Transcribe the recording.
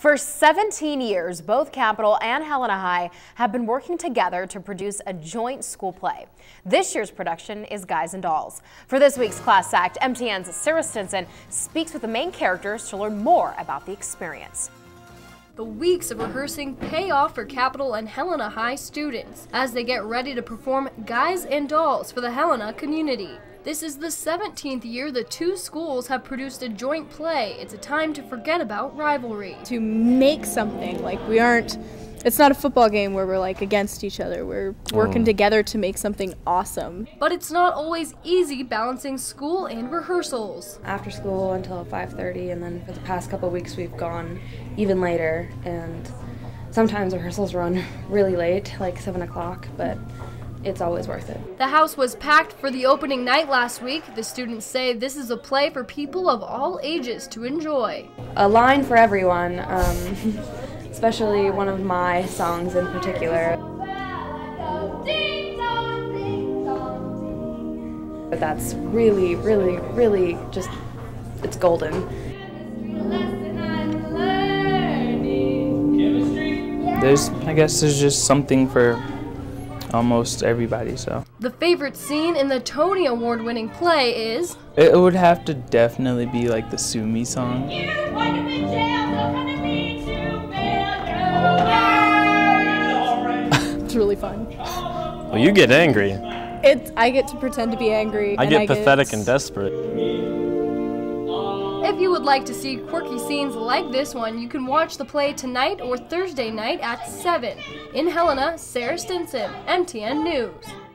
For 17 years, both Capital and Helena High have been working together to produce a joint school play. This year's production is Guys and Dolls. For this week's Class Act, MTN's Sarah Stinson speaks with the main characters to learn more about the experience. The weeks of rehearsing pay off for Capital and Helena High students as they get ready to perform Guys and Dolls for the Helena community. This is the 17th year the two schools have produced a joint play. It's a time to forget about rivalry. To make something, like we aren't, it's not a football game where we're like against each other. We're working mm. together to make something awesome. But it's not always easy balancing school and rehearsals. After school until 5.30 and then for the past couple weeks we've gone even later and sometimes rehearsals run really late, like 7 o'clock, but it's always worth it. The house was packed for the opening night last week. The students say this is a play for people of all ages to enjoy. A line for everyone, um, especially one of my songs in particular. But that's really, really, really just, it's golden. There's, I guess there's just something for almost everybody. So the favorite scene in the Tony Award winning play is it would have to definitely be like the Sue Me song. it's really fun. Well, you get angry. It's I get to pretend to be angry. I get I pathetic get... and desperate. If you would like to see quirky scenes like this one, you can watch the play tonight or Thursday night at 7. In Helena, Sarah Stinson, MTN News.